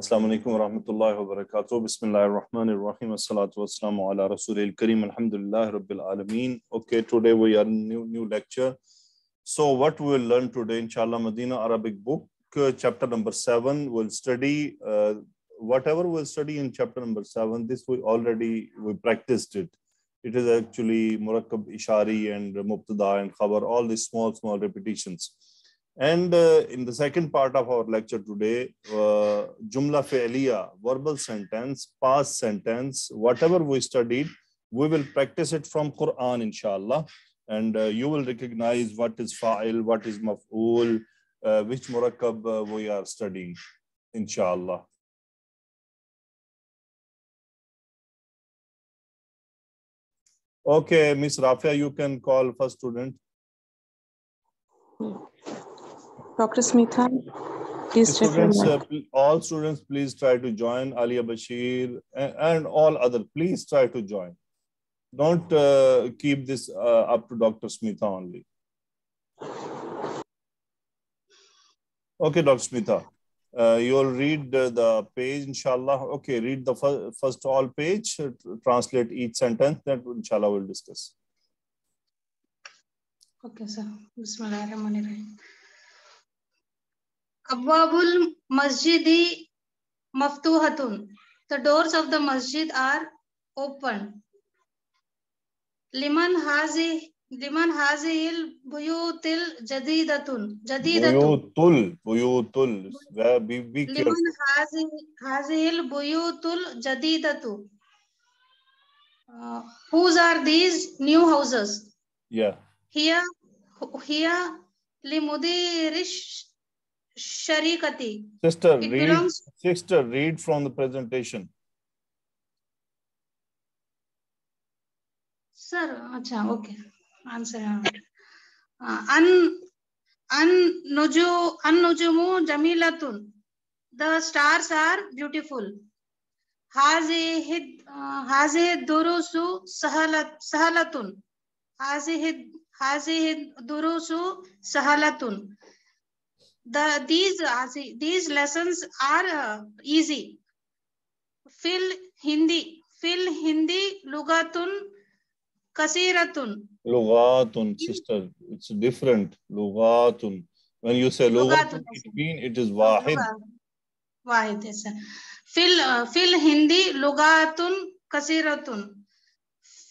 Assalamu alaikum wa rahmatullahi wa barakatuh. Bismillah ar-Rahman ar-Rahim. Assalatu wassalamu ala Rasulil Kareem. Alhamdulillah Rabbil Alameen. Okay, today we are in new new lecture. So what we will learn today, inshallah, Madinah Arabic book, uh, chapter number seven. We'll study uh, whatever we'll study in chapter number seven. This we already we practiced it. It is actually Murakkab Ishari and Mubtada and Khabar, all these small, small repetitions. And uh, in the second part of our lecture today, uh, Jumla Fe'liya, verbal sentence, past sentence, whatever we studied, we will practice it from Quran, inshallah. And uh, you will recognize what is fa'il, what is maf'ul, uh, which murakkab uh, we are studying, inshallah. Okay, Miss Rafia, you can call first student. Dr. Smitha, please check your Students, uh, mic. pl- all students, please try to join. Alia Bashir and, and all other, please try to join. Don't uh, keep this uh, up to Dr. Smitha only. Okay, Dr. Smitha. Uh, you'll read uh, the page, inshallah. Okay, read the fir- first all page, uh, translate each sentence, then inshallah we'll discuss. Okay, sir. Bismillahirrahmanirrahim. Abwabul Masjidi Maftuhatun. The doors of the masjid are open. Liman hazi liman hazihil buyutil jadidatun. Jadidatun. Buyutul, buyutul. Where- Be, be. Liman hazi hazihil buyutul jadidatu. Uh, whose are these new houses? Yeah. Here, here, limudirish sharikati. Sister, It read. belongs, Sister, read from the presentation. sir, acha, okay, answer. Uh, an, an nuju, an nujumu jamilatun. The stars are beautiful. Hazihid, uh, hazihid durusu sahalat, sahalatun. Hazihid, hazihid durusu sahalatun. The, these, these lessons are uh, easy. Fil Hindi, fil Hindi lugatun kasiratun. Lugatun, sister. It's different. Lugatun. When you say lugatun, it means it is wahid. Wahid, yes. Fil, uh, fil Hindi lugatun kasiratun.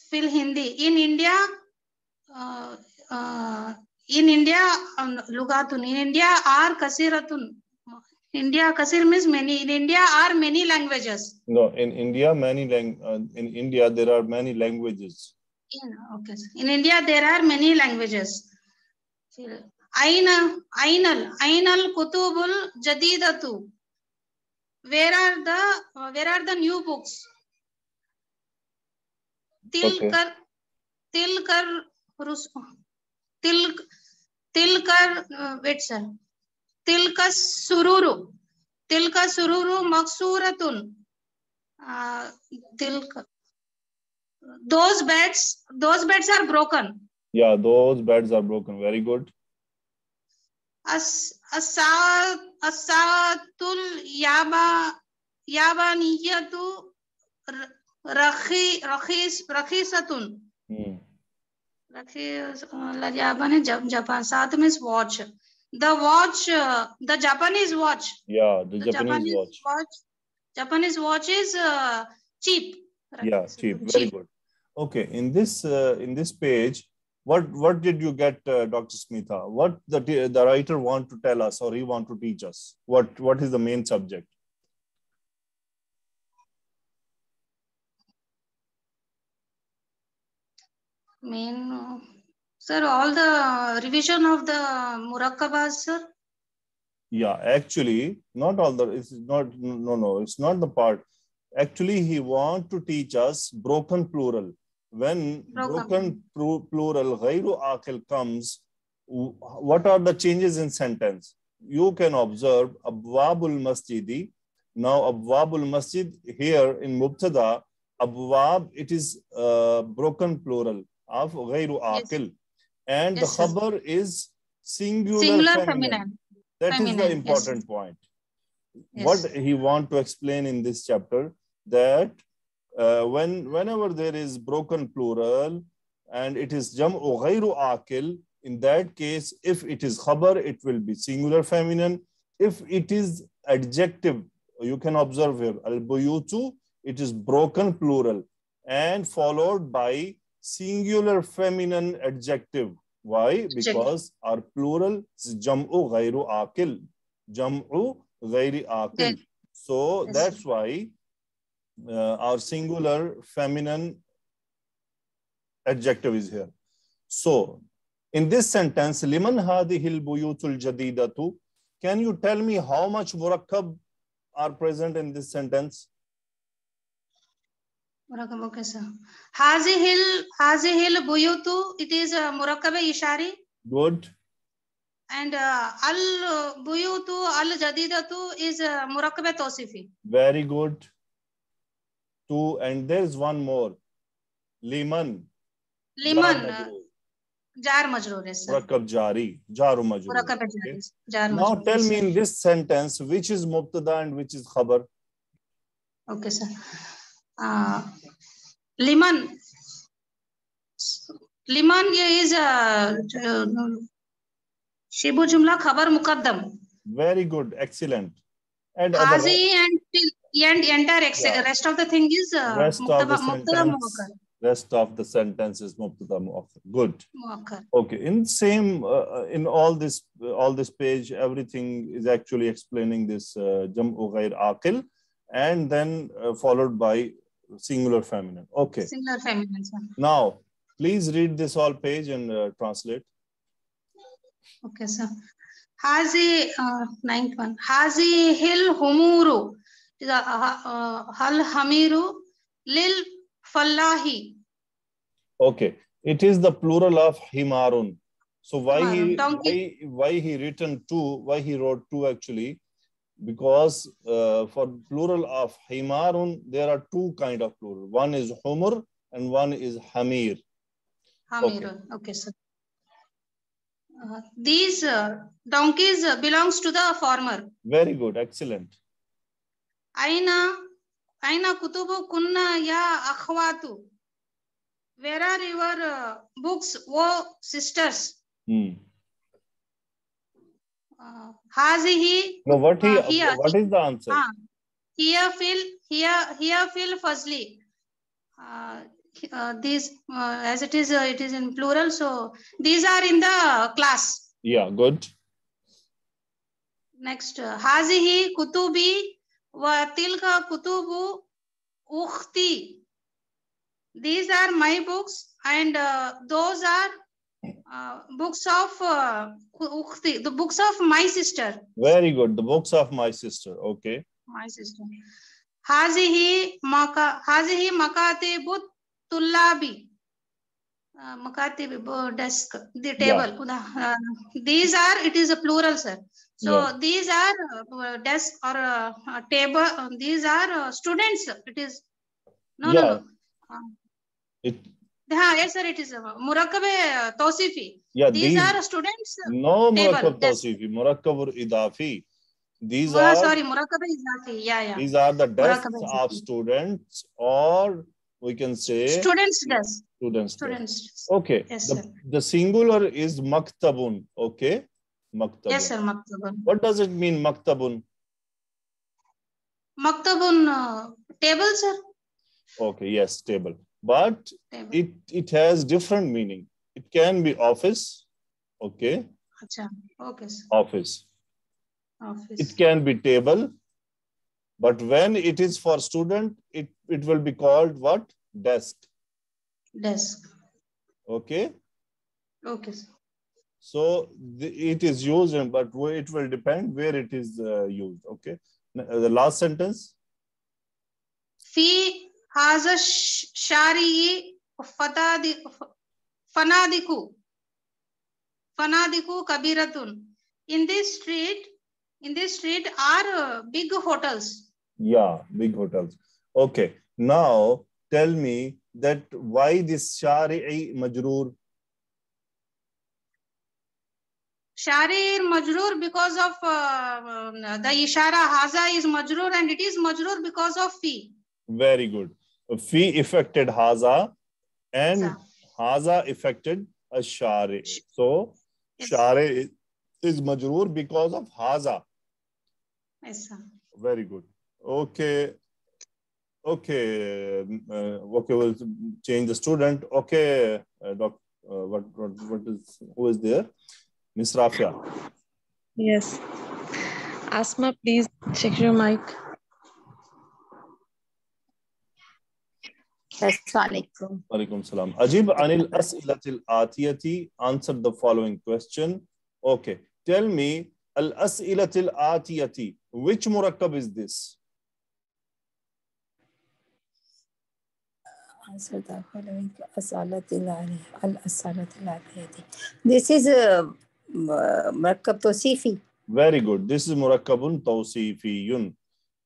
Fil Hindi. In India, uh, uh, in India, um, lugatun. In India are kasiratun. India, kasir means many. In India are many languages. No, in India, many lang- uh, in India there are many languages. In, okay. In India, there are many languages. Aina, Ainal, Ainal Kutubul Jadidatu. Where are the uh, where are the new books? Tilkar, okay. Tilkar, Rus, Tilk, Uh, wait sir. Tilka Sururu. Tilka Sururu Maksuratun. Uh, Tilka. Those beds, those beds are broken. Yeah, those beds are broken. Very good. As asat asatul yaba yabaniyatu rakhi rakhis rakhisatun. Hmm. Rakhis Japan Japan. Sat means watch. The watch, uh, the Japanese watch. Yeah, the, The Japanese, watch. Japanese watch is uh, cheap. Yeah, cheap. Very good. Okay, in this uh, in this page, what what did you get, uh, Dr. Smitha? What the the writer want to tell us or he want to teach us? What what is the main subject? Main, uh, sir, all the revision of the Murakkabas, sir. Yeah, actually, not all the. It's not. No, no, it's not the part. Actually, he want to teach us broken plural. When Broken. broken plural ghayru akil comes, what are the changes in sentence? You can observe abwabul masjidi. Now abwabul masjid here in mubtada abwab it is uh, broken plural of Yes. akil, and Yes, the khabar is singular, Singular feminine. feminine. That is the Feminine, yes. important point. Yes. what he want to explain in this chapter that uh, when whenever there is broken plural and it is jam'u ghayru akil in that case if it is khabar it will be singular feminine if it is adjective you can observe here al buyutu it is broken plural and followed by singular feminine adjective. Why? Because our plural is jam'u ghayru akil jam'u ghayri akil so that's why uh, our singular feminine adjective is here. So in this sentence liman hadhihi al jadidatu can you tell me how much murakkab are present in this sentence Murakab, okay, sir. Hazihil, Hazihil Buyutu, it is uh, Murakab Ishari. good And uh, Al Buyutu, Al Jadidatu is uh, Murakab Tosifi. very good two and there's one more liman Liman, jar uh, majroor. Is sir. jari jaru majroor Murakab Okay. Jar. Jar now tell me in this sentence which is mubtada and which is khabar Okay, sir. Uh, Liman. Liman is a uh, Shibu Jumla Khabar Muqaddam. very good excellent and other- and and entire Yeah. rest of the thing is uh, rest of the sentence rest of the sentence is mubtada good Muakkar. okay in same uh, uh, in all this uh, all this page everything is actually explaining this uh, jam'u ghair aqil and then uh, followed by singular feminine okay Similar feminine. sir. now please read this all page and uh, translate Okay, sir. Hazi, uh, ninth one. Hazi hil humuru. Hal hamiru lil fallahi. okay it is the plural of himarun so why he why, why he written two why he wrote two actually because uh, for plural of himarun there are two kind of plural one is humur and one is hamir Hamiru. Okay, sir. Uh, these uh, donkeys uh, belongs to the farmer. very good excellent Aina, aina kutubu kunna ya akhwatu. Where are your uh, books, oh sisters? Hmm. Uh, hazihi no what he Uh, what is the answer Ah, here feel here here feel firstly. Uh, uh, these uh, as it is uh, it is in plural, so these are in the class. yeah good Next, uh, hazihi kutubi wa tilka kutubu ukhti. These are my books, and uh, those are uh, books of uh, the books of my sister. very good the books of my sister okay my sister. Hazihi maka hazihi makatibu tullabi. Uh, makatib uh, desk the table. Uda- Uh, these are it is a plural, sir. So Yeah. these are uh, desk or uh, uh, table. These are uh, students. It is no Yeah. no no. Uh, it yeah, yes, sir. It is uh, murakkabe uh, tawsifi. yeah These, these are students. no table, murakkab tawsifi murakkab idafi these uh, are sorry, murakkabe izafi. Yeah, yeah. these are the desks of students or we can say Students desk. students desk. Okay Yes, the, sir. the singular is maktabun okay maktabun Yes, sir, Maktabun. what does it mean maktabun Maktabun uh, table, sir. okay yes table but it it has different meaning. It can be office okay. Okay, office. Office. it can be table but when it is for student it it will be called what? Desk. Desk. okay? Okay, sir. so the, it is used in- but it will depend where it is uh, used okay? The last sentence? Fi Fanadiku kabiratun. In this street, in this street are uh, big hotels. yeah big hotels okay now tell me that why this shari'i majroor Shari is majroor because of uh, the ishara haza is majroor and it is majroor because of fi. Very good. Fi affected haza and Sir. haza affected ashari. So Yes. share is, is majroor because of haza. Yes, sir. Very good. Okay. Okay. Uh, okay, we'll change the student. Okay, uh, doc, uh, what, what, what is, who is there? Miss Rafia. Yes. Asma, please check your mic. Assalamualaikum. Alaikum salam. Ajib anil as'ilatil atiyati. Answer the following question. Okay. Tell me, al as'ilatil atiyati. Which murakkab is this? Answer the following. Asalatil aliyah. Al asalatil aliyah. This is uh, a uh, murakkab tawsifi. Very good. This is murakkabun tawsifiyun.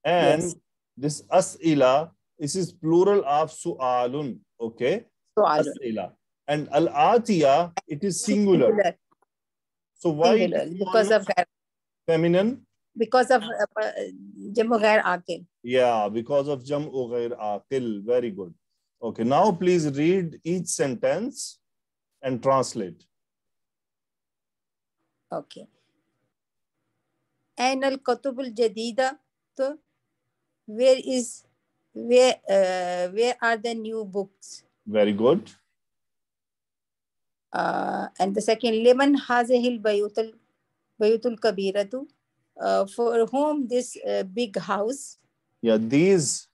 And Yes. this as'ila, this is plural of su'alun. Okay. Su'al. As'ila. And al atiya, it is singular. Singular. So why it Singular. is Because of feminine? because of uh, jamu ghair aqil. Yeah, because of jam'u ghair aqil. Very good. Okay, now please read each sentence and translate. Okay. أين الكتب الجديدة? So, where is where uh, where are the new books? Very good. Uh, and the second lemon has a hill bayutul bayutul kabiratu uh, for whom this uh, big house? Yeah these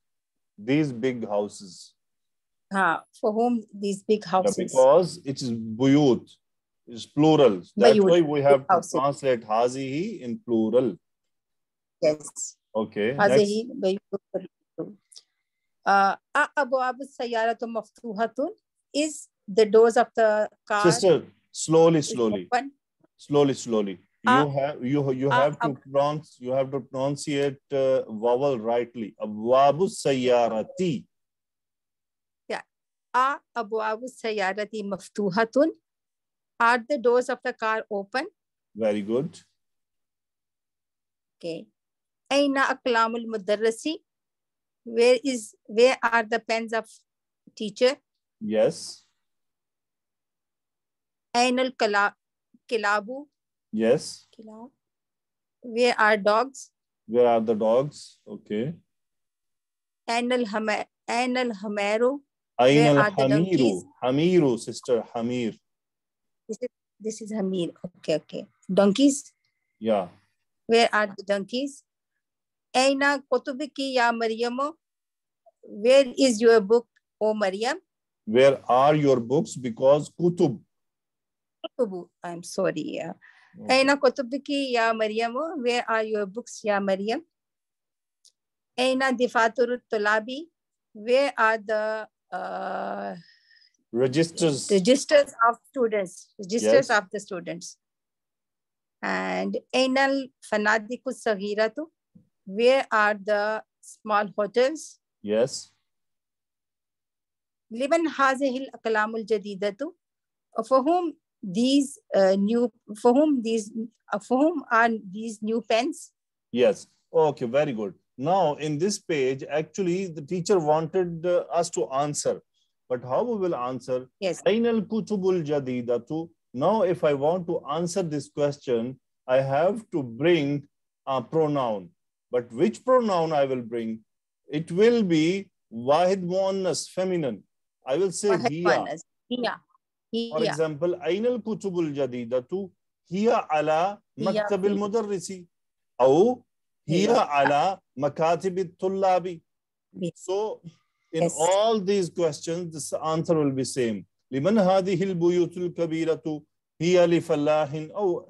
these big houses. Uh, for whom these big houses? yeah, because it is buyut. Is plural. Bayut, that's why we have to translate hazihi in plural. Yes. Okay hazihi uh, is the doors of the car. Sister, slowly, slowly, slowly, uh, slowly. You uh, have you you have uh, to pronounce you have to pronunciate uh, vowel rightly. Abwabu sayarati. Yeah, a abwabu sayarati maftuhatun. Are the doors of the car open? Very good. Okay. Aina aklamul mudarrisi where is where are the pens of teacher? Yes. Ainul kilabu? Yes. Where are dogs? Where are the dogs? Okay. Ainul hamero? Ainul hamero? Hamiru. Hamiru, sister, Hamir. This is, this is Hamir. Okay, okay. Donkeys? Yeah. Where are the donkeys? Aina kutubiki ya Maryamo? Where is your book, O Maryam? Where are your books? Because kutub. Kutubu, I'm sorry. Yeah. Aina kutubiki ya Maryamo? Where are your books, ya Maryam? Aina difaturu tulabi? Where are the uh, registers? Registers of students. Registers yes. of the students. And Ainal fanadiku sagiratu? Where are the small hotels? Yes. لمن هذه الأقلام الجديدة? For whom these uh, new, for whom these, uh, for whom are these new pens? Yes. Okay, very good. Now, in this page, actually, the teacher wanted uh, us to answer. But how we will answer? Yes. أين الكتب الجديدة? Now, if I want to answer this question, I have to bring a pronoun. But which pronoun I will bring? It will be wahid muannas, feminine. I will say واحد hiya. مؤنث. هي For هي example, أين الكتب الجديدة؟ هي على هي مكتب في- المدرس أو هي هي. على مكاتب الطلاب. بي- So, in Yes. all these questions, this answer will be same. لمن هذه البيوت الكبيرة؟ هي لفلاح أو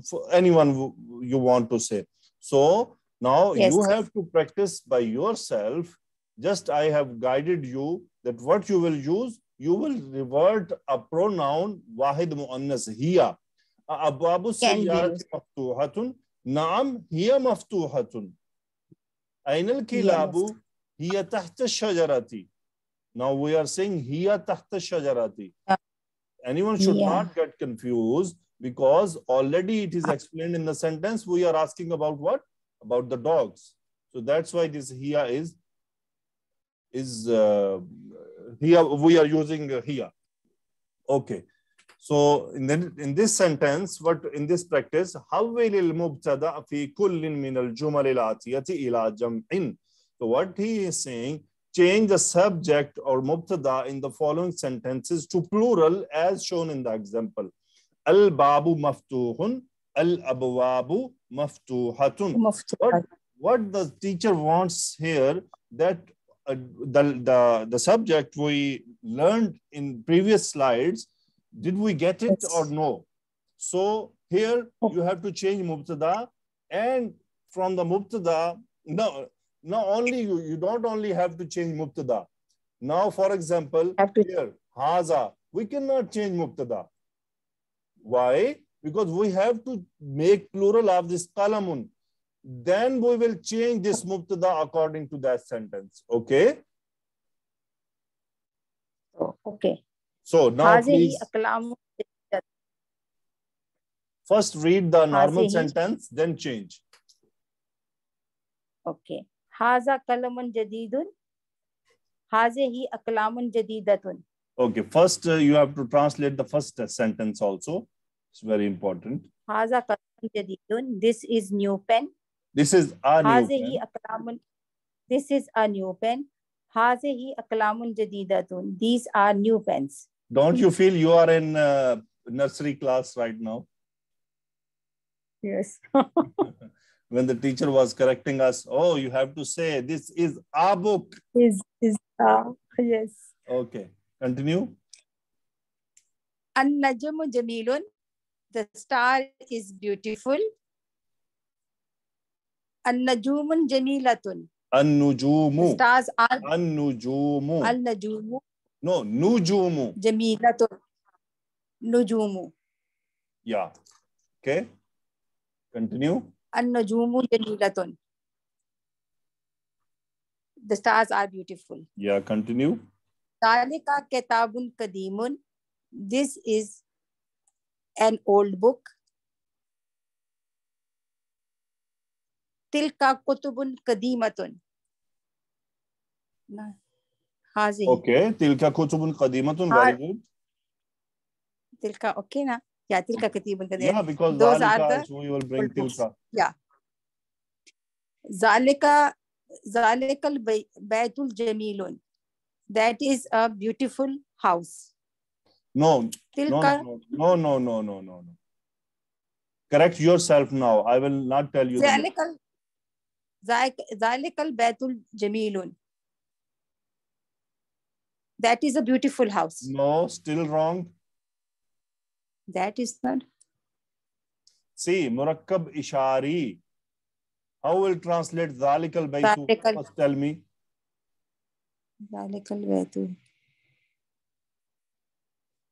for anyone who you want to say. So, now Yes. you have to practice by yourself. Just I have guided you that what you will use, you will revert a pronoun واحد مؤنث هي. أبواب السيارة used. مفتوحة. نعم هي مفتوحة. أين الكلاب؟ هي تحت الشجرة. Now we are saying هي تحت الشجرة. Uh, Anyone should yeah. not get confused Because already it is explained in the sentence. We are asking about what? About the dogs. So that's why this here is is uh, here we are using uh, here. Okay. So in, the, in this sentence, what in this practice, حول المبتدا في كل من الجمل الآتية إلى جمع. So what he is saying, change the subject or mubtada in the following sentences to plural as shown in the example. Al-babu maftuhun, al-abwabu maftuhatun. What, what the teacher wants here that uh, the, the, the subject we learned in previous slides, did we get it yes. or no? So here you have to change mubtada and from the mubtada, no, not only you, you don't only have to change mubtada. Now, for example, here, haza, we cannot change mubtada. Why? because we have to make plural of this kalamun, then we will change this mubtada according to that sentence. Okay? Okay. So now please first read the normal sentence then change. Okay. Haza kalamun jadidun. Hazehi aklamun jadidatun. Okay first uh, you have to translate the first sentence also. It's very important. This is new pen. This is a new pen. This is a new pen. These are new pens. Don't you feel you are in uh, nursery class right now? Yes. when the teacher was correcting us, oh, you have to say this is a book. Is is a yes. Okay. Continue. An najmu the star is beautiful. An-najumun jamilatun. An-nujumu. Stars are. An-nujumu. Al najumu. No, nujumu. Jamilatun. Nujumu. Yeah. Okay. Continue. An-najumu jamilatun. The stars are beautiful. Yeah, continue. Dalika ketabun kadimun. This is an old book. Tilka kutubun kadimatun. Hazi. Okay, tilka kutubun kadimatun. Very good. Tilka, okay, na? Yeah, tilka kutubun kadimatun. Yeah, because those Zalika are the. So will bring tilka. Yeah. Zalika, Zalikal Baitul Jamilun. That is a beautiful house. No, no, تلك no, no, no, no, no, no, no. Correct yourself now. I will not tell you. the- ذلك ال- ذلك- ذلك البيت الجميل that is a beautiful house No, still wrong. that is not See, murakkab ishari. How will translate dhalikal baytu? Dhalikal- First tell me. ذلك البيت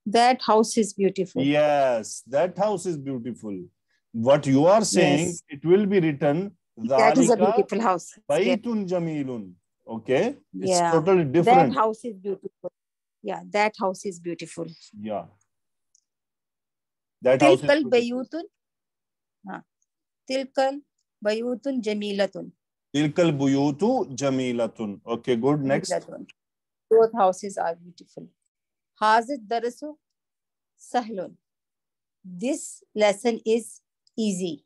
that house is beautiful. Yes that house is beautiful. What you are saying yes. it will be written that is a beautiful house. Baitun yeah. jamilun. Okay? It's yeah. totally different. that house is beautiful. Yeah that house is beautiful. Yeah. That tilkal bayutun. Tilkal bayutun jamilatun. Tilkal buyutu jamilatun. Okay good. Next. Both houses are beautiful. هذا الدرس سهل this lesson is easy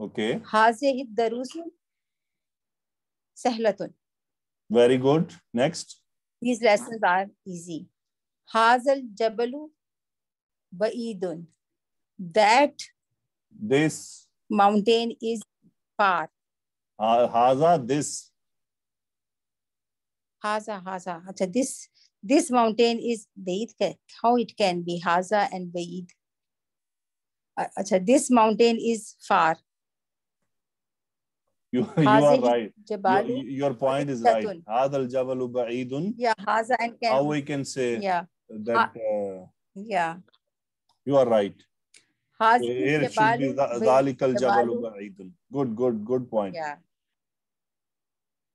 Okay. هذه الدروس سهلة Very good. Next. these lessons are easy هذا الجبل بعيد that This. mountain is far ha- Haza, this. هذا هذا अच्छा this This mountain is Beid, how it can be Haza and Beid. Uh, this mountain is far. You, you are right. Jabal, your, your point is right. Hadal Jabalu Ba'idun. Yeah, Haza and can. How we can say yeah. that. Uh, yeah. You are right. Here it should be Zalikal Jabalu Ba'idun. Good, good, good point. Yeah.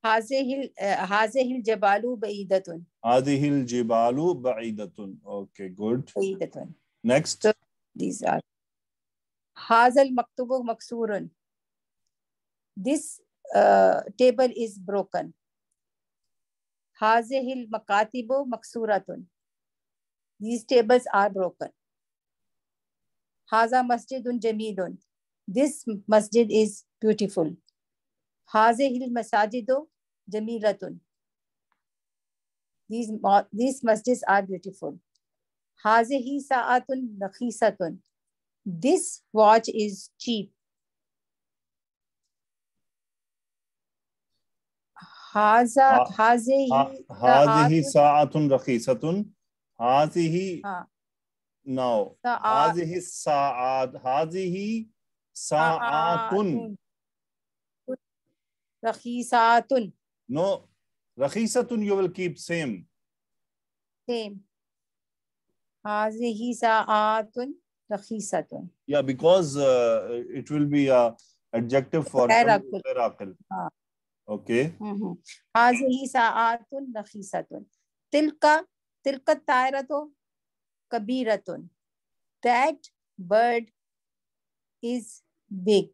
Hazehil Jabalu Baidatun. Hazihil Jabalu Baidatun. Okay, good. Baidatun. Next. So these are Hazal Maktubu Maksurun. This uh, table is broken. Hazehil Makatibu Maksuratun. These tables are broken. Haza Masjidun Jamilun. This masjid is beautiful. Hazehil Masajido Jamilatun. These, these masjids are beautiful. Hazehi Sa'atun Nakhisatun. This watch is cheap. Haza, Hazehi, Hazehi Sa'atun Rakhisatun. Hazehi. Now. Hazehi Sa'at. Hazehi Sa'atun. Rakhisatun. No, Rakhisatun you will keep same. Same. Hazihi sa'atun rakhisatun. Yeah, because uh, it will be a adjective for mutarakil. Ah. Okay. Mm-hmm. Hazihi sa'atun rakhisatun. Tilka, tilka tairatu kabiratun. That bird is big.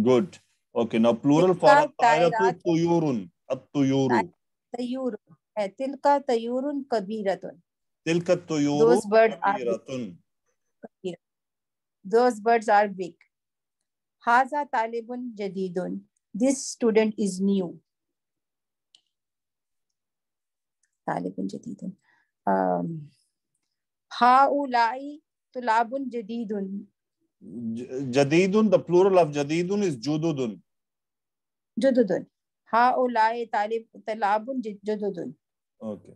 Good. Okay now plural form आएगा तो तुयूरुन अब तुयूरु तयूरु है तिलका तयूरुन कबीरतुन। तिलका तुयूरु those birds कबीरतुन। दोस बर्ड्स आर बिग हाजा तालिबुन जदीदुन। दिस स्टूडेंट इज़ न्यू तालिबुन जदीदुन। um, हाउलाई तुलाबुन जदीदुन। Jadidun, the plural of Jadidun is Jududun. Jududun. Haulai talib talabun jududun. Okay.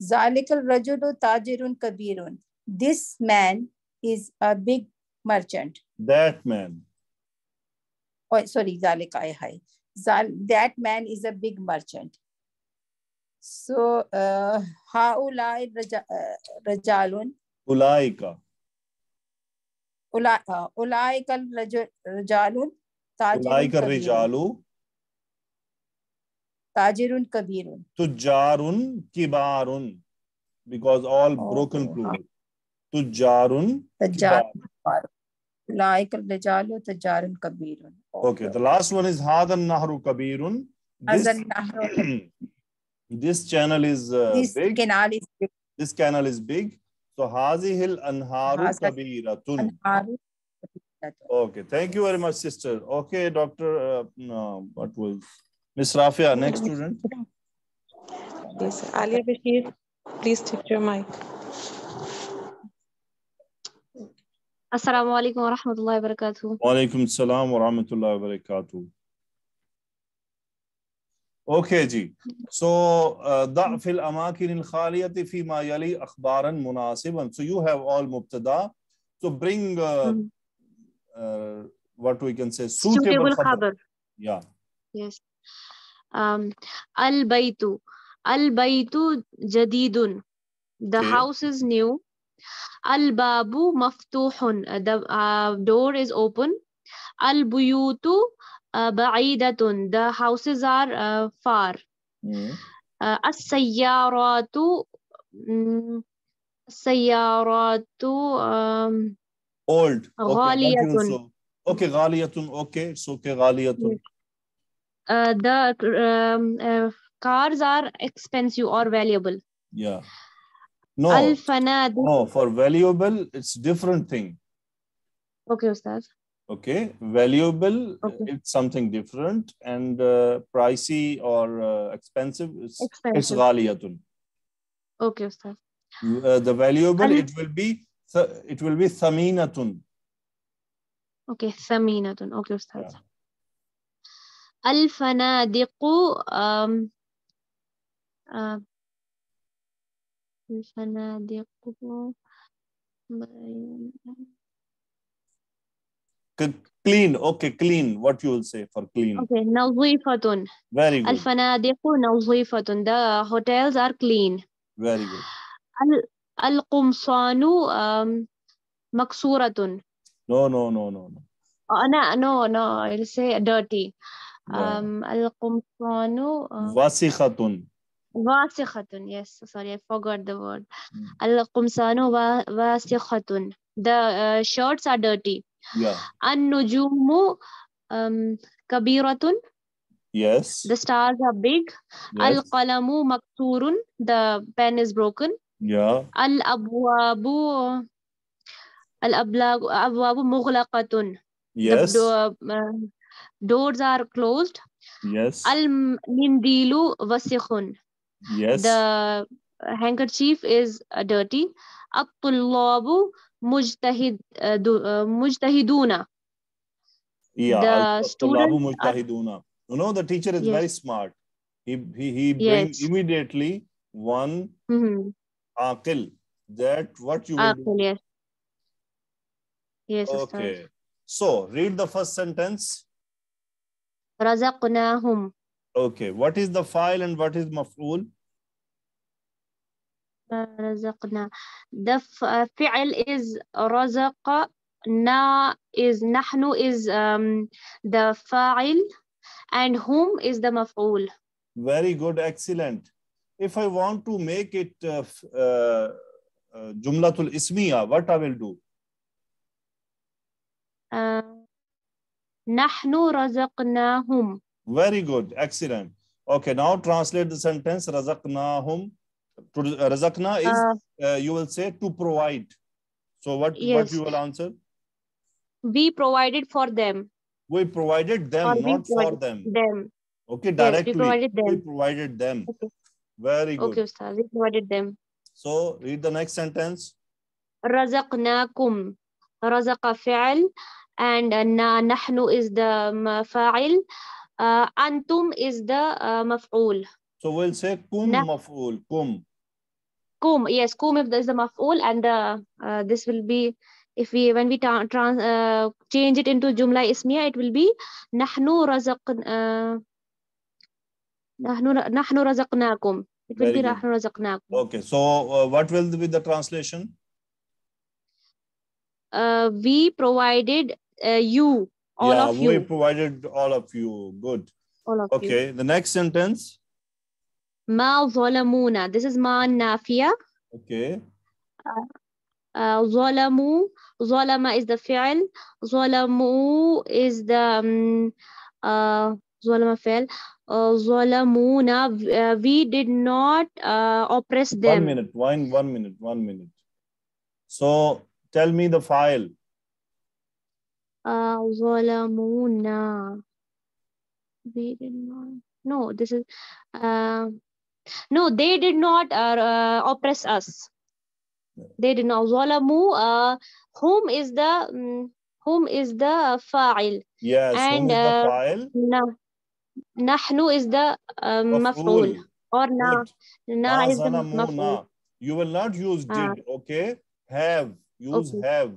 Zalikal rajulu tajirun kabirun. This man is a big merchant. That man. Oh, sorry, zalika ay hai. Zal, that man is a big merchant. So, haulai uh, rajalun. Ulaika. उलाइकल रजालुन ताजिर रजालु ताजिरुन कबीरुन तुजारुन किबारुन। Because all broken plural तुजारुन उलाइकल रजालु तुजारुन कबीरुन। Okay the last one is हादन नहरु कबीरुन। This channel is big this canal is big So hazihi anharu kabiratun. Okay, thank you very much, sister. Okay, doctor, uh, no, what was Miss Rafia, next student. Yes, Alia Bashir, please take your mic. Assalamu alaikum wa rahmatullahi wa barakatuh. Wa alaikum salam wa rahmatullahi wa barakatuh. اوكي جي سو ضع في الاماكن الخاليه فيما يلي اخبارا مناسبا so you have all مبتدا so bring uh, Mm. uh, what we can say suitable, Suitable خبر. khabar. yeah Yes. Um, al-baytu. Al-baytu jadidun. The Okay. house is new. Al-babu maftuhun. Uh, The uh, door is open. Al-buyutu uh, ba'idatun. The houses are uh, far. Hmm. Uh, as-sayyaratu. Mm, as-sayyaratu. Um, old Ghaliyatun. okay ghaliyatun okay it's okay ghaliyatun uh, the um, uh, cars are expensive or valuable. yeah no no for valuable it's different thing Okay, Ustaz. Okay valuable Okay. it's something different and uh, pricey or uh, expensive it's, it's ghaliyatun Okay, Ustaz. uh, the valuable Al- it will be it will be thaminatun Okay, thaminatun. Okay, Ustaz. Yeah. Al-fanadiqu. Um, uh, al-fanadiqu. C- clean okay clean what you will say for clean Okay, nazifatun. very good Al-fanadiqu nazifatun. The hotels are clean. very good Al- Al-qumsanu um, maksuratun. no no no no no Uh, no, no, I'll say dirty. Um, al-qumsanu uh, wasikhatun. Yes, sorry, I forgot the word. Mm. Al-qumsanu wa- vasikhatun. The uh, shirts are dirty. Yeah. An-nujumu um, kabiratun. Yes. The stars are big. yes. Al-qalamu makturun. The pen is broken. Yeah. Al-abwabu Al-ablagu abwabu mughlaqatun. Yes. The uh, doors are closed. Yes. Al-mindilu wasikhun. Yes. The handkerchief is uh, dirty. At-tullabu mujtahid uh, du- uh, mujtahiduna. yeah. the Al- students Tullabu are- mujtahiduna. You know, the teacher is very smart. He he, he brings Yes. immediately one Mhm. aqil. That what you will do. Okay, yes. Yes, Ustaz. Okay. So read the first sentence. Razaqnahum. Okay. What is the fa'il and what is maf'ul? رزقنا the f- uh, فعل is رزق na is نحن is um, the فاعل and whom is the مفعول Very good. Excellent. If I want to make it uh, f- uh, uh, jumlatul ismiya, what I will do? uh, نحن رزقناهم Very good. Excellent. Okay. Now translate the sentence. Razaqnahum. Uh, razakna is uh, uh, you will say to provide. So what yes. what you will answer? We provided for them. We provided them or not for them. them. Okay yes, directly. we provided them, we provided them. Okay. very good. Okay ustad we provided them. So read the next sentence. Razaqnakum. Razaqa fi'l and uh, nahnu is the fa'il uh, antum is the uh, maf'ul. So we'll say kum maf'ul. Kum kum yes kum if there's the maf'ul and the uh, this will be if we when we tra- trans, uh, change it into jumla ismiya it will be nahnu razaq uh, nahnu nahnu razaqnakum it will Very be good. nahnu razaqnakum Okay, so uh, what will be the translation? uh, we provided uh, you all yeah, of we you provided all of you. Good. all of you Okay, the next sentence. Ma ظلمونا. This is ma nafia. Okay. Uh, ظلموا. ظلم is the فعل. ظلموا is the um, uh, فعل. Uh, uh, we did not uh, oppress them. One minute. One, one minute. One minute. So tell me the fa'il. Uh, ظلمونا. We did not. No, this is. Uh, no, they did not uh, uh, oppress us. They did not. Zalamu, uh, whom is the mm, whom is the fa'il? Yes, and, whom is the uh, fa'il? Na, nahnu is the um, maf'ul. Or na, na ah, is the maf'ul. You will not use ah. did, okay? Have, use okay. have.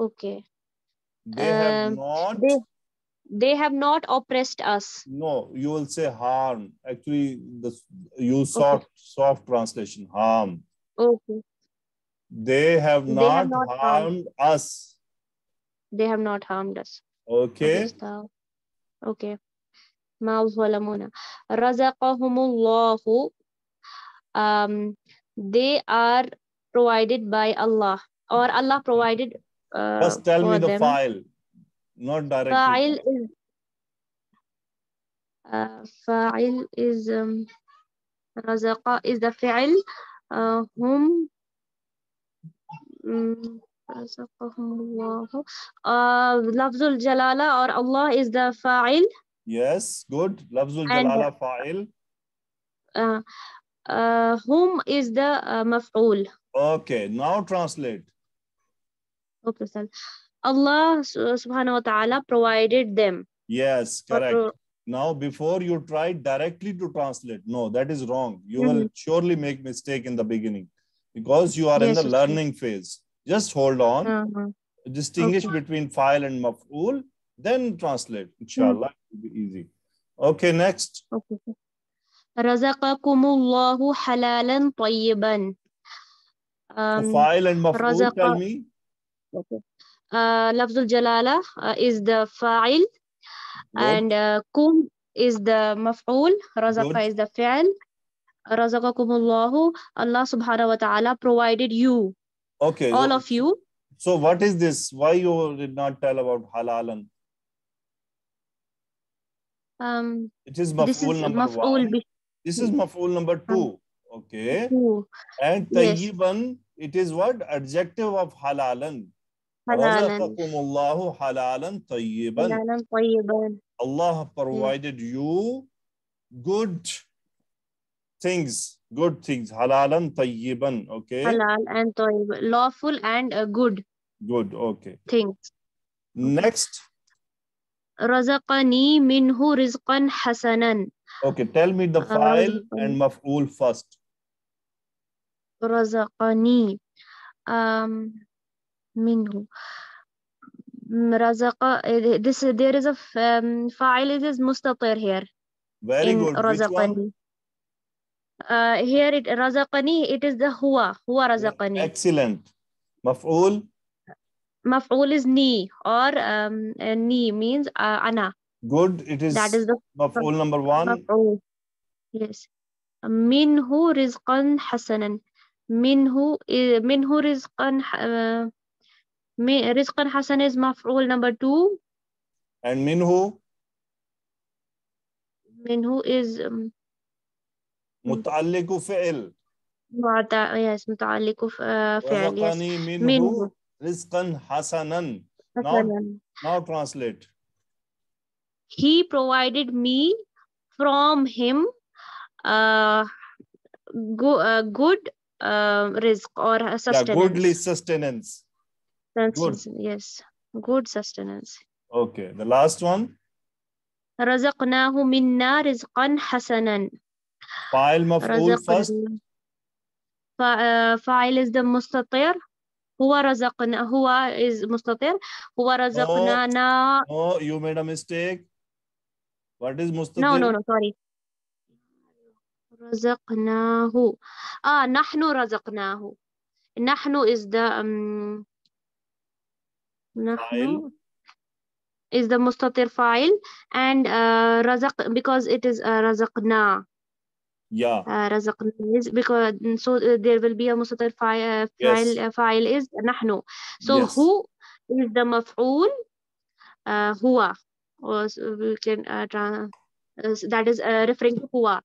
Okay. They um, have not. They, they have not oppressed us. No you will say harm. Actually the you soft okay. soft translation harm. Okay. They have they not, have not harmed, harmed, us. They have not harmed us. Okay. Okay. Um, they are provided by Allah. Or Allah provided uh, tell me the them. fa'il not directly fa'il is uh, fa'il is um, razaqa is the fa'il uh, hum um, Lafzul Jalala or Allah is the fa'il. Yes, good. Lafzul Jalala fa'il. Uh, uh, Whom is the uh, maf'ul. Okay, now translate. Okay, sir. Allah subhanahu wa ta'ala provided them. Yes, correct. But, now, before you try directly to translate, no, that is wrong. You mm-hmm. will surely make mistake in the beginning because you are yes, in the learning phase. Just hold on. Uh-huh. Distinguish okay. between fa'il and maf'ul, then translate. Hmm. Inshallah, mm-hmm. it will be easy. Okay, next. Okay. رزقكم الله حلالا طيبا. Fa'il and maf'ul, razaqa- tell me. Okay uh, lafzul jalala uh, is the fa'il and uh, kum is the maf'ul razaqa is the fi'l. Razaqakumullahu allah subhanahu wa ta'ala provided you okay all so, of you. so what is this? Why you did not tell about halalan? Um it is maf'ul number maf'ul 1 this is maf'ul number 2 um, okay. two. and tayyiban yes. it is what? Adjective of halalan. Razaqakumullahu halalan tayyiban. halalan tayyiban Allah provided you good things, good things. Halalan tayyiban. Okay. halal and tayyib lawful and uh, good Good. Okay. things Next. razaqani minhu rizqan hasanan Okay. Tell me the Uh, fa'il and maf'ul first. razaqani um minhu razaqa this there is a um, fa'il it is mustatir here. Very in good. Razaqani uh, here it razaqani it is the huwa huwa razaqani Excellent. Maf'ul. maf'ul is ni or um, ni means uh, ana Good. It is that is the maf'ul number one. maf'ul yes. minhu rizqan hasanan minhu minhu rizqan rizqan hasan is maf'ul number 2 And minhu minhu is um, muta'alliqu fi'l. mu'ta- yes متعلق ف- uh, فعل yes Razaqani minhu minhu rizqan hasanan. Now, hasanan now translate. he provided me from him uh, go, uh, good uh, rizq or Yeah, sustenance. goodly sustenance. Translation, good. yes. Good sustenance. Okay, the last one. رزقناه منا رزقا حسنا. Fa'il مفعول first. فاعل uh, is the مستطير. هو رزقنا هو is مستطير. هو رزقنانا. No, you made a mistake. What is مستطير? No, no, no, sorry. رزقناه. Ah, نحن رزقناه. نحن is the um, نحن is the mustatir fa'il and uh, razaq because it is uh, razaqna yeah. Uh, razaqna is because mm, so uh, there will be a mustatir fa'il uh, yes. fa'il uh, fa'il is nahnu. So yes. who is the maf'ul uh, huwa or so uh, we can that is referring to huwa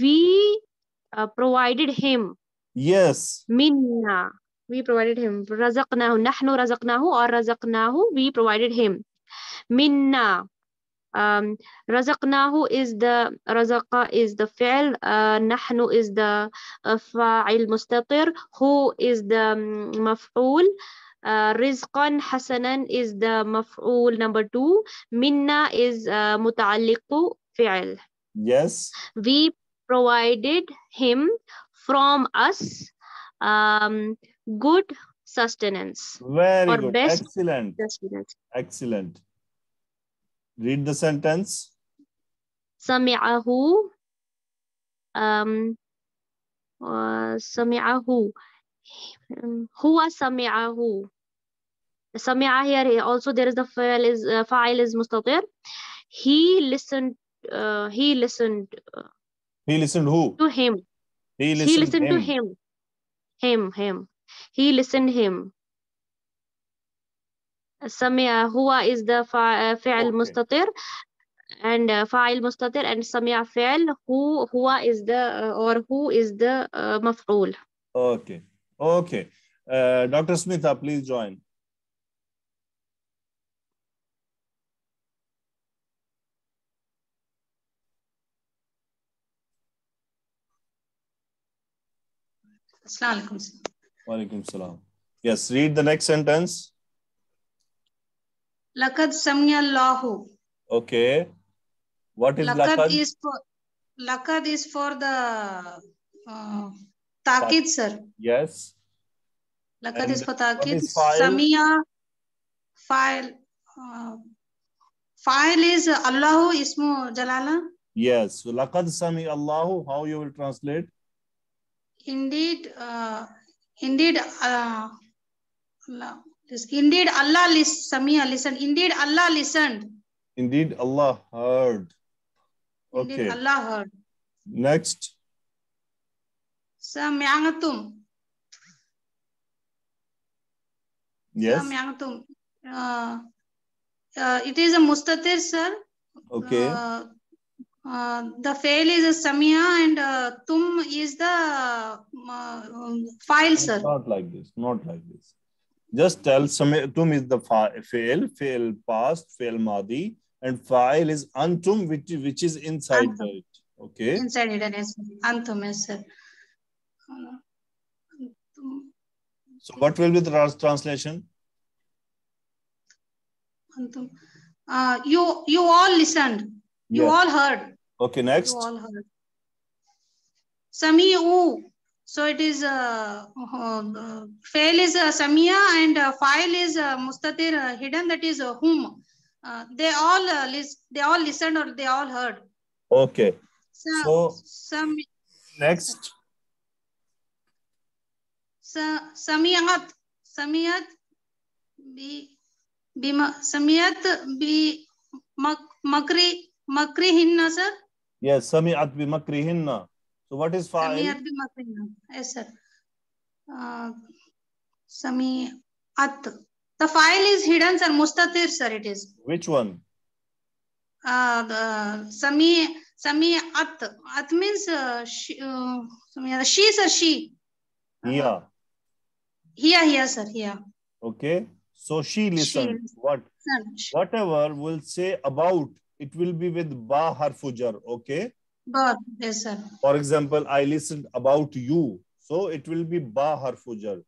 we provided him yes. minna we provided him. Razaqnahu. Nahnu razaqnahu or razaqnahu. We provided him. Minna. Um, razaqnahu is the razaqa is the fi'l. Uh, nahnu is the uh, fa'il mustatir. Who is the um, maf'ul. Uh, rizqan hasanan is the maf'ul number 2 minna is uh, muta'alliqu fi'l. Yes. We provided him from us um, good sustenance. Very or good. Best Excellent. Sustenance. Excellent. Read the sentence. Sami'ahu. Um, uh, Sami'ahu. Um, huwa Sami'ahu. Sami'a here also there is the fa'il is uh, fa'il is mustatir. He listened. Uh, he listened. Uh, he listened who? To him. He listened, he listened him. to him. Him, him. He listened him. Samia huwa is the fa'il uh, okay. mustatir and uh, fa'il mustatir and samia fa'il who huwa is the uh, or who is the uh, maf'ul. Okay. Okay. Uh, Dr. Smitha, please join. Assalamu alaikum. Walaikum salam. Yes, read the next sentence. Lakad samya Allahu. Okay. What is Lakad lakad? is for Lakad is for the uh, Takid, sir. Yes. Lakad And is for Takid. is fa'il? Samia file. Uh, fa'il is Allahu Ismu Jalala. Yes. So lakad sami Allahu. How you will translate? Indeed, uh, indeed, uh, Allah, indeed Allah lis, Samia listen. Indeed Allah listened. Indeed, Allah heard. Indeed Okay. Allah heard. Next. Samyangatum. Yes. Samyangatum. Uh, uh, it is a mustatir, sir. Okay. Uh, uh, the fail is a samia and uh, tum is the uh, um, fa'il, sir. Not like this. Not like this. Just tell samia, tum is the fa- fail, fail past, fail madi, and fa'il is antum, which which is inside Antum. it. Okay. Inside it, yes. Antum, yes, sir. So what will be the translation? antum. Uh, you you all listened. You Yes. all heard. Okay. Next. You all heard. Sami'u. So it is uh, uh, fail is uh, samia and uh, fa'il is uh, mustatir uh, hidden that is uh, whom. Uh, they all uh, lis- they all listened or they all heard. Okay. So, So- some Next. sa- samiyat samiyat bi bima samiyat bi mak, makri makrihinna sir Yes. Sami'at bi makrihinna. So what is fa'il? samiyat bi makrihinna yes sir uh, samiyat the fa'il is hidden sir mustatir sir it is Which one? uh, the sami samiyat at means uh, she, uh, she sir she Yeah. here here sir here Okay. So she listened. listened. What? sir Whatever will say about, it will be with ba harfujar. Okay. God yes sir For example, I listened about you. So it will be ba harfujar.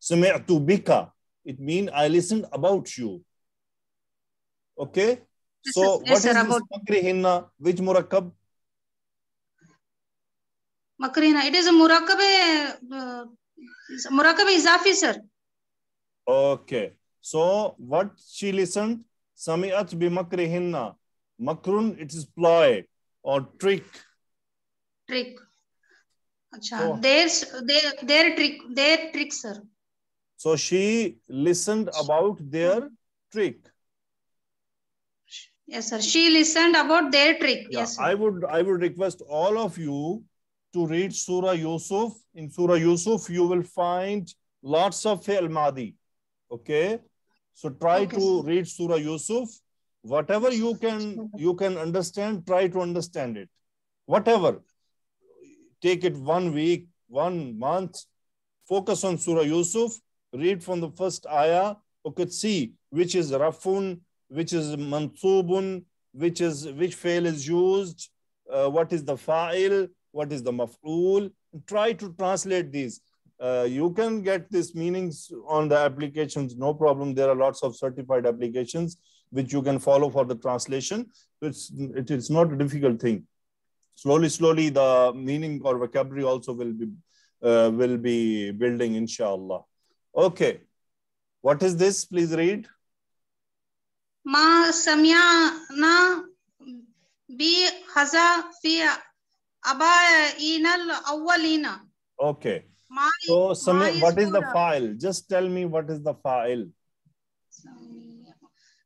Sami'tu bika. It means I listened about you. Okay. Yes, So what Yes, is sir, this about- makrihinna? Which murakkab? Makrina. It is a Murakabe, uh, Murakabe Izafi, sir. Okay. So what she listened? Sami'at bi makrihinna. Makrun, it is ploy or trick. Trick. Acha. So- their, their, their trick, their trick, sir. So she listened about their trick. Yes, sir. She listened about their trick. Yeah, yes, sir. I would I would request all of you to read Surah Yusuf. In Surah Yusuf, you will find lots of fi'l madi. Okay, so try Okay, to sir. read Surah Yusuf. Whatever you can you can understand, try to understand it. Whatever, take it one week, one month. Focus on Surah Yusuf. Read from the first ayah. Okay, see which is rafun, which is mansubun, which is which fail is used, uh, what is the fa'il, what is the maf'ul. Try to translate these. Uh, you can get these meanings on the applications, no problem. There are lots of certified applications which you can follow for the translation. It's, it is not a difficult thing. Slowly, slowly, the meaning or vocabulary also will be uh, will be building, inshallah. Okay. What is this? Please read. Ma samyana bi haza fi abainal awwalina. Okay. So, ma what is the fa'il? Just tell me what is the fa'il.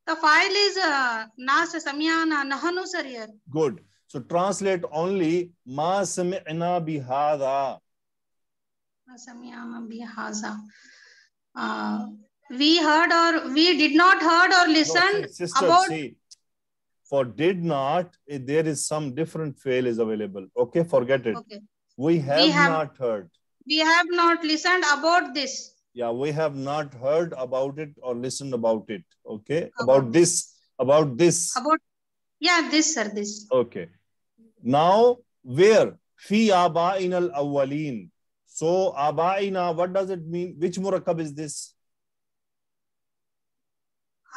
The fa'il is uh, nas samyana nahanu sir here. Good. So translate only ma sami'na bihada. Samyana bi haza. Uh, we heard or we did not heard or No, see, sister, about see. For did not, eh, there is some different fail is available. Okay, forget it. okay. We have, have- not heard. We have not listened about this. Yeah, we have not heard about it or listened about it. Okay, About about this, about this. About yeah, this sir, this. Okay. Now, where? Fi aba'in al awwaleen. So, aba'ina, what does it mean? Which murakkab is this?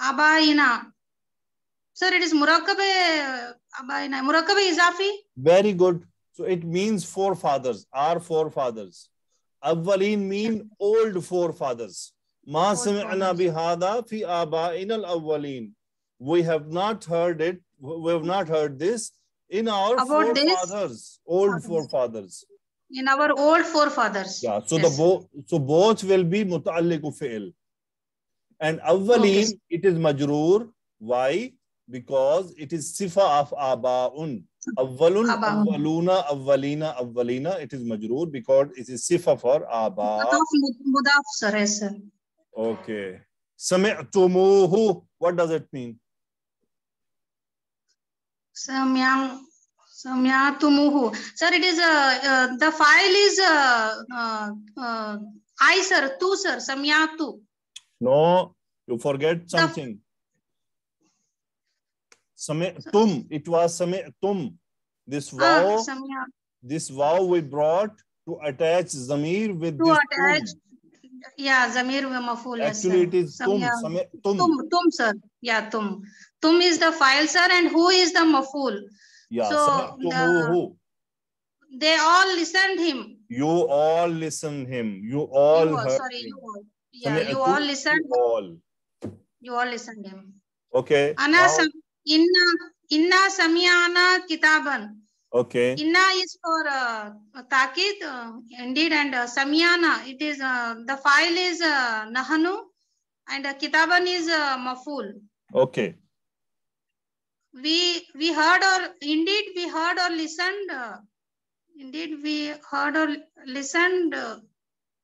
Abaina. Sir, it is Murakabe Abaina. Murakabe Izafi. Very good. So, it means forefathers, our forefathers. Awwaleen mean old forefathers. Ma sami'na bihada fi aba'in al awwaleen. We have not heard it. We have not heard this in our About forefathers, old forefathers. In our old forefathers. Yeah, so Yes. the both so both will be muta'alliqu fi'l. And awwaleen, Okay. it is majroor. Why? Because it is sifa of aba'un. Awwalun, Aba'un. awwaluna, awwalina, awwalina. It is majroor because it is sifa for aba. Mudaf, sir. Yes, sir. Okay. Sami'tumuhu. What does it mean? Samyang, samyatumuhu. Sir, it is, uh, uh, the fa'il is, uh, uh, uh, I, sir, tu, sir, samyatu. No, you forget something. Sami'tum. It was sami'tum. This Ah, this vow we brought to attach zamir with to this attach. tum. Yeah, zamir wa maful, yes, sir. Actually, it is tum. Samya-. Tum, tum, sir. Yeah, tum. Tum is the fa'il, sir, and who is the maful? Yeah, So, sami'tumuhu. They all listened him. You all listen him. You all you heard sorry, him. you all. Yeah, you all listened. You all. You all listened him. Okay. Now- sam, inna, inna samyana kitaban. okay. Inna is for uh, takid, uh, indeed, and uh, samyana. It is uh, the file is uh, nahanu, and uh, kitaban is uh, maful. Okay. We we heard or indeed we heard or listened. Uh, indeed we heard or listened. Uh,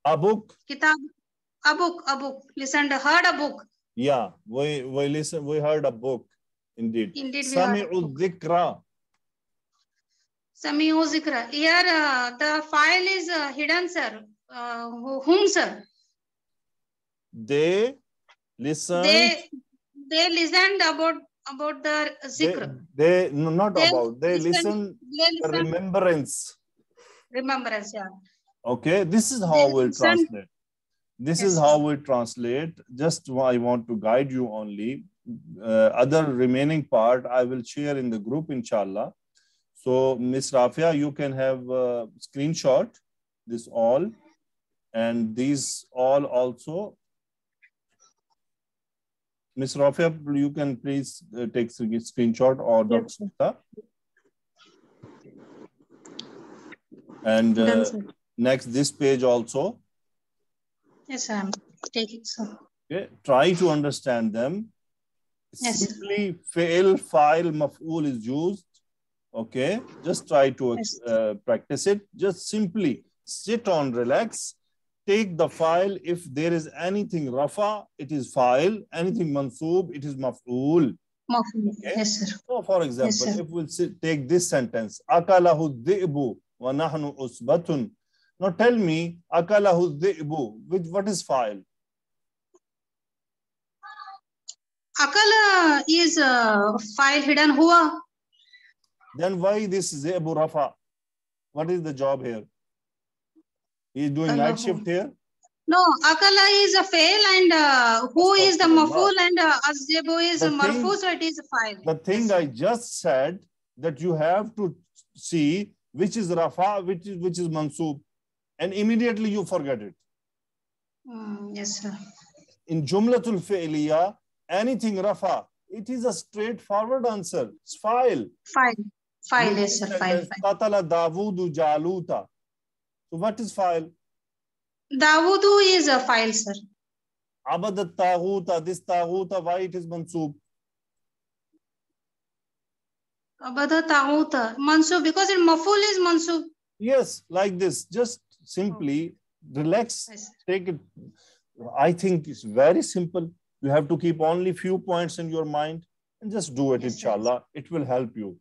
A book. kitab, a book, a book. Listened, heard a book. Yeah. We we listen. We heard a book. Indeed. Indeed, we heard a Sami'u dhikra. Sami'u zikra. Here uh, the fa'il is uh, hidden, sir. Uh, who- whom, sir? They listen. They they listened about about the they, zikr. they no, not They about. They listen- listen. They the listen remembrance. remembrance. Yeah. Okay. This is how They we'll listen- translate. This is how we translate. Just I want to guide you only. Uh, other remaining part I will share in the group, inshallah. So, Miss Rafia, you can have a screenshot this all, and these all also. Miss Rafia, you can please uh, take a screenshot or Dr. Yes. And uh, next, this page also. Yes, I'm taking so. Okay, try to understand them. Yes. Simply fail fa'il maf'ul is used. Okay, just try to Yes. uh, practice it. Just simply sit on, relax, take the file. If there is anything rafa, it is fa'il. Anything mansoob, it is maf'ul. Maful. Okay. Yes, sir. So, for example, sir. if we'll take this sentence, akalahu dhi'bu wa nahnu usbatun. Now tell me, akalahu dhi'bu, which what is fa'il? Akala is uh, fa'il hidden huwa. Then why this Zebu Rafa? What is the job here? He is doing night shift here. No, akala is a fail and uh, who is the maful and uh, is The marfu, thing- so it is a fa'il. The thing. I just said that you have to see which is Rafa, which is which is Mansub, and immediately you forget it. Mm, yes, sir. In Jumlatul Fi'liya, anything Rafa, it is a straightforward answer. It's fa'il. Fa'il. Fa'il, yes, sir. Fa'il. Qatala Dawudu Jaluta. So what is fa'il? Dawudu is a fa'il, sir. Abad Taghuta, this Taghuta, why it is Mansub? Abada ta'uta. Mansub, because it maful is mansub. Yes, like this. Just simply relax, Yes. take it. I think it's very simple. You have to keep only few points in your mind and just do it, Yes, inshallah. It will help you.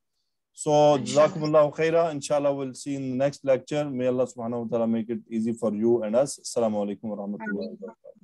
So, Inshallah. Jazakumullahu khaira. Inshallah, we'll see in the next lecture. May Allah subhanahu wa ta'ala make it easy for you and us. Assalamu alaikum wa rahmatullahi wa barakatuh.